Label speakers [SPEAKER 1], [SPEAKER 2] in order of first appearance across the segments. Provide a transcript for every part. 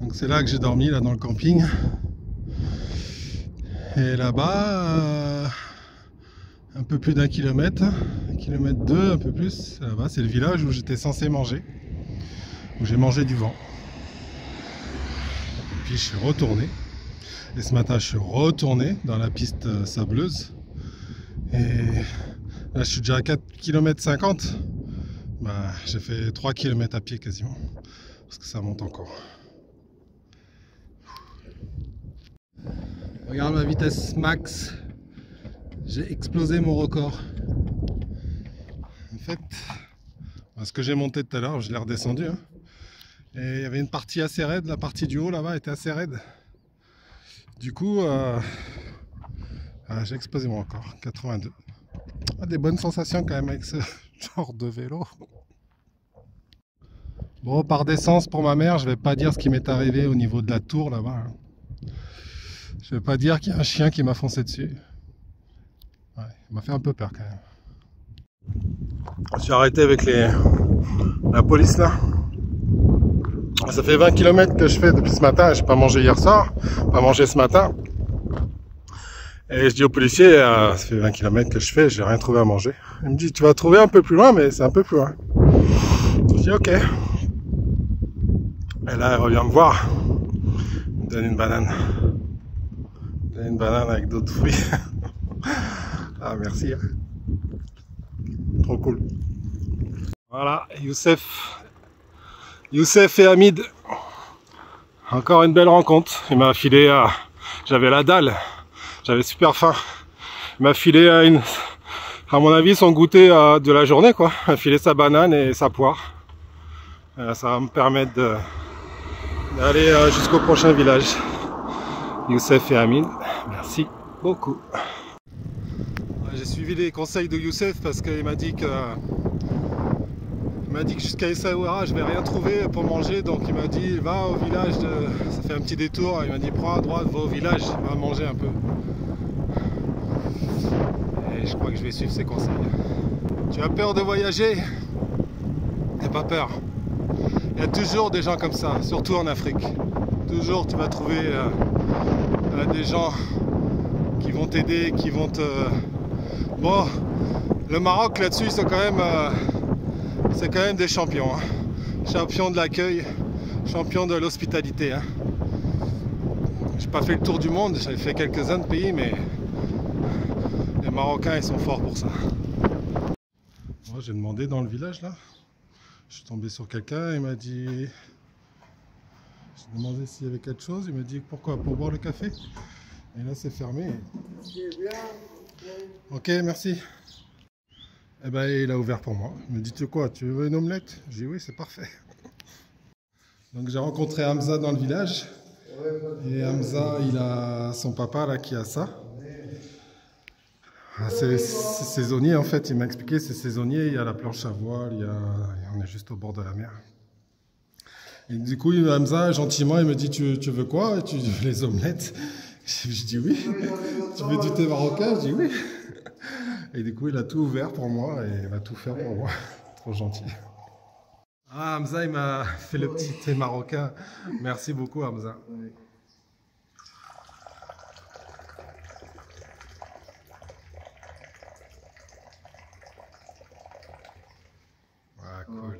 [SPEAKER 1] Donc c'est là que j'ai dormi, là dans le camping. Et là-bas, euh, un peu plus d'un kilomètre, un kilomètre deux, un peu plus, là-bas, c'est le village où j'étais censé manger, où j'ai mangé du vent. Et puis je suis retourné. Et ce matin, je suis retourné dans la piste euh, sableuse. Et là, je suis déjà à 4 km 50. Bah, j'ai fait 3 km à pied quasiment. Parce que ça monte encore. Regarde ma vitesse max. J'ai explosé mon record. En fait, ce que j'ai monté tout à l'heure, je l'ai redescendu. hein. Et il y avait une partie assez raide. La partie du haut là-bas était assez raide. Du coup, euh, ah, j'ai explosé mon record. 82. Ah, des bonnes sensations quand même avec ce genre de vélo. Bon, par décence pour ma mère, je vais pas dire ce qui m'est arrivé au niveau de la tour là-bas. hein. Je vais pas dire qu'il y a un chien qui m'a foncé dessus. Ouais, il m'a fait un peu peur quand même. Je suis arrêté avec les... la police là. Ça fait 20 km que je fais depuis ce matin. J'ai pas mangé hier soir, pas mangé ce matin. Et je dis au policier, euh, ça fait 20 km que je fais, j'ai rien trouvé à manger. Il me dit, tu vas trouver un peu plus loin, mais c'est un peu plus loin. Je dis, ok. Et là, elle revient me voir. Elle me donne une banane. Une banane avec d'autres fruits. ah, merci. hein. Trop cool. Voilà, Youssef. Youssef et Hamid. Encore une belle rencontre. Il m'a filé à... J'avais la dalle. J'avais super faim. Il m'a filé à une... À mon avis, son goûter euh, de la journée, quoi. Il m'a filé sa banane et sa poire. Euh, ça va me permettre d'aller euh, jusqu'au prochain village. Youssef et Amine, merci beaucoup. J'ai suivi les conseils de Youssef parce qu'il m'a dit que il m'a dit que jusqu'à Essaouira je vais rien trouver pour manger. Donc il m'a dit va au village ça fait un petit détour. Il m'a dit prends à droite va au village va manger un peu. Et je crois que je vais suivre ses conseils. Tu as peur de voyager? N'aie pas peur. Il y a toujours des gens comme ça, surtout en Afrique. Toujours tu vas trouver euh, euh, des gens vont t'aider, qui vont te... Bon, le Maroc là-dessus, ils sont quand même... euh, c'est quand même des champions. hein. Champions de l'accueil, champions de l'hospitalité. hein. J'ai pas fait le tour du monde, j'avais fait quelques-uns de pays, mais les Marocains, ils sont forts pour ça. Moi, j'ai demandé dans le village là. Je suis tombé sur quelqu'un, il m'a dit. J'ai demandé s'il y avait quelque chose, il m'a dit pourquoi? Pour boire le café? Et là c'est fermé. Ok, merci. Eh ben il a ouvert pour moi. Il me dit tu quoi Tu veux une omelette? J'ai dit oui, c'est parfait. Donc j'ai rencontré Hamza dans le village. Et Hamza, il a son papa là qui a ça. Ah, C'est saisonnier en fait, il m'a expliqué, c'est saisonnier, il y a la planche à voile, il y a... on est juste au bord de la mer. Et du coup, Hamza, gentiment, il me dit, tu, tu veux quoi? Tu veux les omelettes? je, dis oui. Tu veux du thé marocain? Je dis oui. Et du coup, il a tout ouvert pour moi et il va tout faire pour moi. Trop gentil. Ah, Hamza, il m'a fait le petit thé marocain. Merci beaucoup, Hamza. Ouais, cool.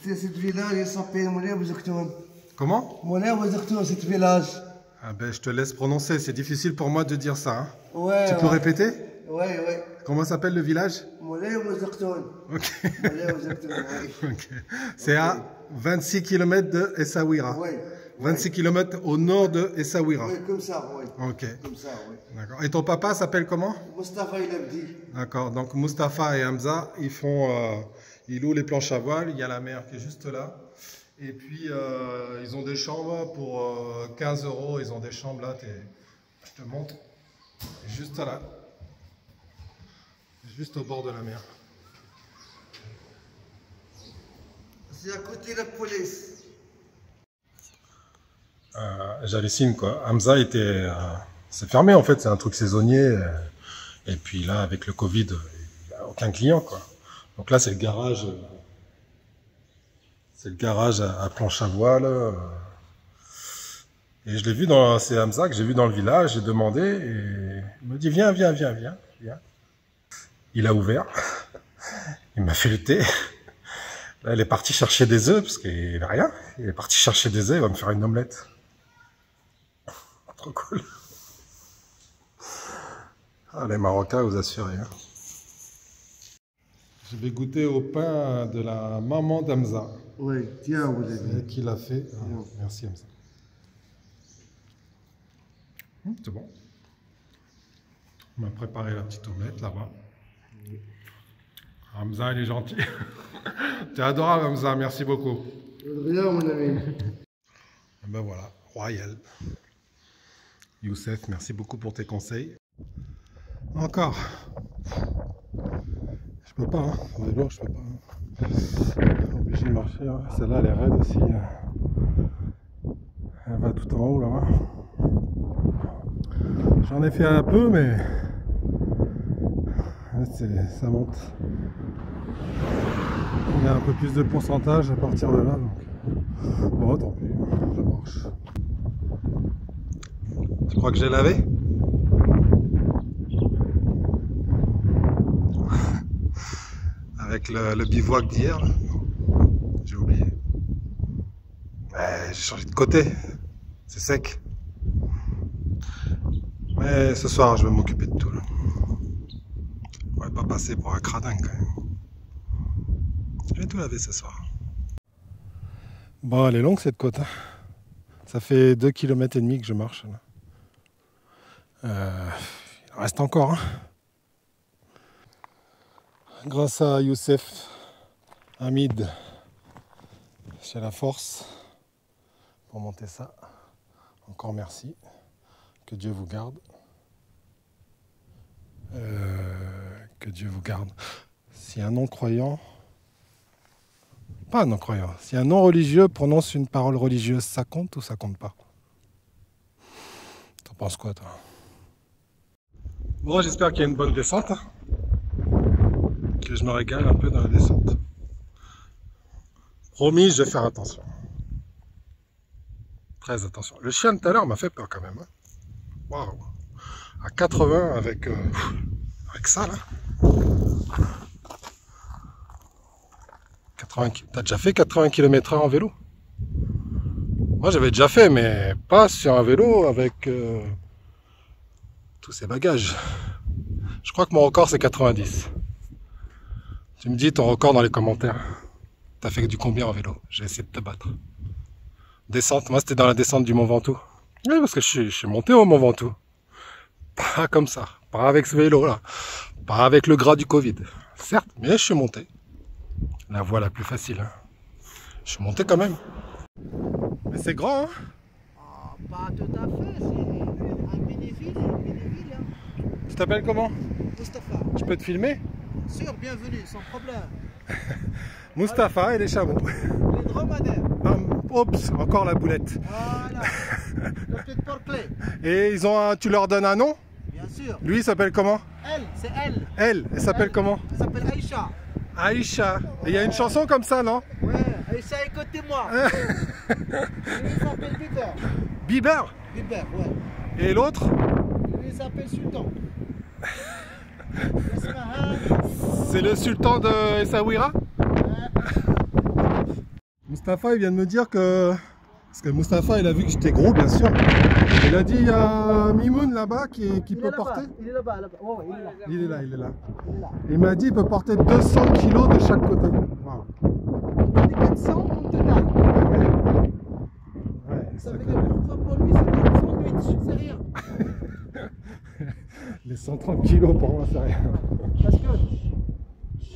[SPEAKER 2] C'est cette village, sont payés Moulay.
[SPEAKER 1] Comment?
[SPEAKER 2] Moulay ou Zaktoun, cet village.
[SPEAKER 1] Ah ben, Je te laisse prononcer, c'est difficile pour moi de dire ça. hein.
[SPEAKER 2] Ouais.
[SPEAKER 1] Tu peux
[SPEAKER 2] ouais.
[SPEAKER 1] répéter
[SPEAKER 2] Ouais, ouais.
[SPEAKER 1] Comment s'appelle le village?
[SPEAKER 2] Moulay ou Zaktoun.
[SPEAKER 1] Ok.
[SPEAKER 2] Moulay ou Zaktoun, ouais.
[SPEAKER 1] Ok. C'est à 26 km de Essaouira.
[SPEAKER 2] Ouais.
[SPEAKER 1] 26 km au nord de Essaouira.
[SPEAKER 2] Ouais, comme ça, ouais.
[SPEAKER 1] Ok.
[SPEAKER 2] Comme ça, ouais.
[SPEAKER 1] D'accord. Et ton papa s'appelle comment?
[SPEAKER 2] Mustafa, il a dit.
[SPEAKER 1] D'accord. Donc Mustapha et Hamza, ils font, euh, ils louent les planches à voile. Il y a la mer qui est juste là. Et puis euh, ils ont des chambres pour euh, 15 euros. Ils ont des chambres là. Je te montre. Juste là. Juste au bord de la mer.
[SPEAKER 2] C'est à côté de la police.
[SPEAKER 1] euh, j'hallucine quoi. Hamza était, euh, c'est fermé en fait, c'est un truc saisonnier. euh, et puis là, avec le Covid, euh, il n'y a aucun client quoi. Donc là, c'est le garage, euh, c'est le garage à, planche à voile. Et je l'ai vu dans, c'est Hamza que j'ai vu dans le village, j'ai demandé, et il me dit, viens, viens, viens, viens. Il a ouvert, il m'a fait le thé. Là, il est parti chercher des œufs, parce qu'il n'a rien. Il est parti chercher des œufs, il va me faire une omelette. Trop cool. Ah, les Marocains, vous assurez. Hein. Je vais goûter au pain de la maman d'Amza.
[SPEAKER 2] Oui, tiens, vous
[SPEAKER 1] C'est qui l'a fait. Ah, merci Hamza. Hum, c'est bon. On m'a préparé la petite omelette là-bas. Hamza, il est gentil. T'es adorable Hamza, merci beaucoup.
[SPEAKER 2] Rien, mon ami.
[SPEAKER 1] Et ben voilà, royal. Youssef, merci beaucoup pour tes conseils. Encore. Je peux pas, hein. Je peux pas. hein. Obligé de marcher. hein. Celle-là, elle est raide aussi. hein. Elle va tout en haut là-bas. J'en ai fait un peu, mais ça monte. Il y a un peu plus de pourcentage à partir de là. Donc. Bon, tant pis, je marche. Tu crois que j'ai lavé Avec le, bivouac d'hier, j'ai oublié. J'ai changé de côté. C'est sec. Mais ce soir, je vais m'occuper de tout. On va pas passer pour un cradin quand même. Je vais tout laver ce soir. Bon, elle est longue cette côte. hein. Ça fait 2 km et demi que je marche. Là. Euh, il en reste encore. hein. Grâce à Youssef Hamid, j'ai la force pour monter ça. Encore merci. Que Dieu vous garde. Euh, que Dieu vous garde. Si un non-croyant pas un non-croyant. Si un non-religieux prononce une parole religieuse, ça compte ou ça compte pas? T'en penses quoi, toi? Bon, j'espère qu'il y a une bonne descente. Que je me régale un peu dans la descente. Promis, je vais faire attention. Très attention. Le chien de tout à l'heure m'a fait peur quand même. hein. Waouh À 80 avec, euh, avec ça, là. 80 ki- T'as déjà fait 80 km/h en vélo? Moi j'avais déjà fait, mais pas sur un vélo avec euh, tous ces bagages. Je crois que mon record c'est 90. Tu me dis ton record dans les commentaires. T'as fait du combien en vélo? J'ai essayé de te battre. Descente, moi c'était dans la descente du Mont Ventoux. Oui, parce que je suis, je suis monté au Mont Ventoux. Pas comme ça, pas avec ce vélo là, pas avec le gras du Covid. Certes, mais je suis monté la voie la plus facile. hein. Je suis monté quand même. Mais c'est grand, hein
[SPEAKER 3] Ah, pas tout à fait, c'est un bénéfice, une bénéville. Hein.
[SPEAKER 1] Tu t'appelles comment?
[SPEAKER 3] Mustapha,
[SPEAKER 1] Je peux te filmer?
[SPEAKER 3] Sûr, bienvenue, sans problème.
[SPEAKER 1] Mustapha et les chameaux.
[SPEAKER 3] Les dromadaires,
[SPEAKER 1] Ah, oups, encore la boulette.
[SPEAKER 3] voilà.
[SPEAKER 1] Et ils ont un, tu leur donnes un nom?
[SPEAKER 3] Bien sûr.
[SPEAKER 1] Lui, il s'appelle comment?
[SPEAKER 3] Elle, c'est elle.
[SPEAKER 1] Elle, elle s'appelle comment?
[SPEAKER 3] Elle s'appelle Aïcha.
[SPEAKER 1] Aïcha. Il y a une chanson comme ça, non?
[SPEAKER 3] Ouais, Aïcha, écoutez-moi. Lui, il s'appelle Biber.
[SPEAKER 1] Bieber.
[SPEAKER 3] Biber, ouais.
[SPEAKER 1] Et l'autre?
[SPEAKER 3] Lui, il s'appelle Sultan.
[SPEAKER 1] C'est le sultan de Essaouira Mustapha, il vient de me dire que. Parce que Mustapha, il a vu que j'étais gros, bien sûr. Il a dit il y a Mimoun là-bas qui, peut porter.
[SPEAKER 3] il est là-bas, là-bas. Ouais, ouais, il est là.
[SPEAKER 1] Il est là, il est là.
[SPEAKER 3] Il est là.
[SPEAKER 1] Il m'a dit il peut porter 200 kilos de chaque côté.
[SPEAKER 3] Il est 400 au total.
[SPEAKER 1] Ouais,
[SPEAKER 3] Ça
[SPEAKER 1] ça
[SPEAKER 3] veut dire que pour lui, c'est un sandwich, c'est rien.
[SPEAKER 1] Les 130 kilos pour moi, c'est rien.
[SPEAKER 3] Parce que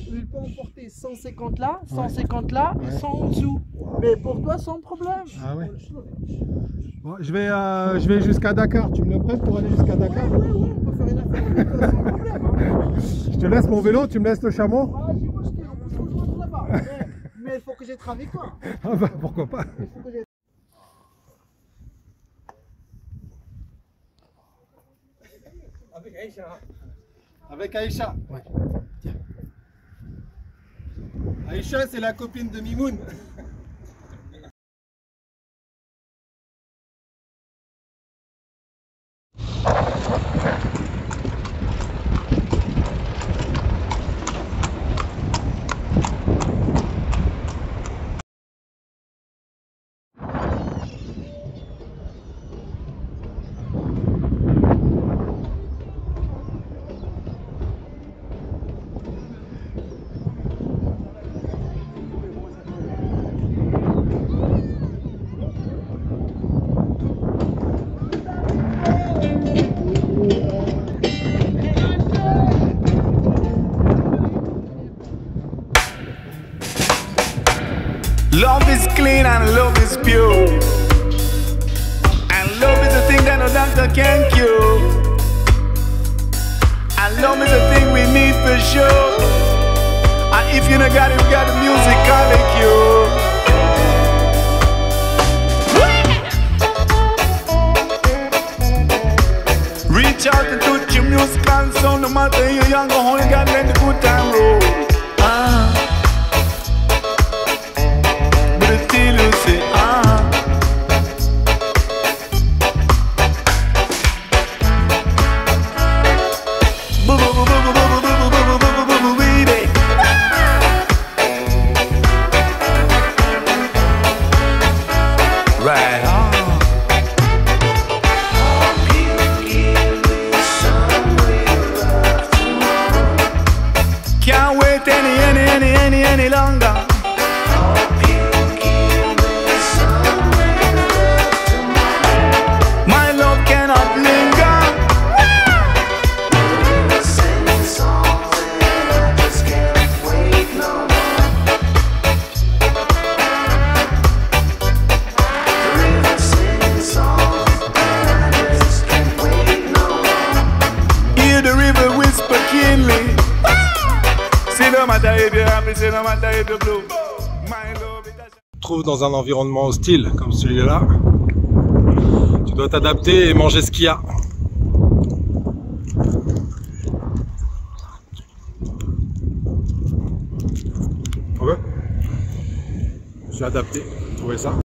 [SPEAKER 3] il peut emporter 150 là, 150 là et 100 en dessous. Mais pour toi, sans problème.
[SPEAKER 1] Ah ouais Bon, je vais, euh, je vais jusqu'à Dakar. Tu me le prêtes pour aller jusqu'à Dakar
[SPEAKER 3] ouais, on peut faire une affaire avec toi, sans problème. Hein.
[SPEAKER 1] Je te laisse mon vélo, tu me laisses le chameau
[SPEAKER 3] Ah, j'ai moi, on peut se rejoindre là-bas. Mais, mais il faut que j'aie avec toi.
[SPEAKER 1] Ah bah pourquoi pas
[SPEAKER 3] J'aie-
[SPEAKER 1] Avec Aïcha
[SPEAKER 3] Ouais.
[SPEAKER 1] Aïcha, c'est la copine de Mimoun.
[SPEAKER 4] Clean and love is pure. And love is a thing that no doctor can cure. And love is a thing we need for sure. And if you not got it, we got the music call you. Reach out and touch your musical sound, no matter you young or old, got let the good time roll. A-
[SPEAKER 1] trouves dans un environnement hostile comme celui-là, tu dois t'adapter et manger ce qu'il y a. Ouais. Je suis adapté, trouvez ça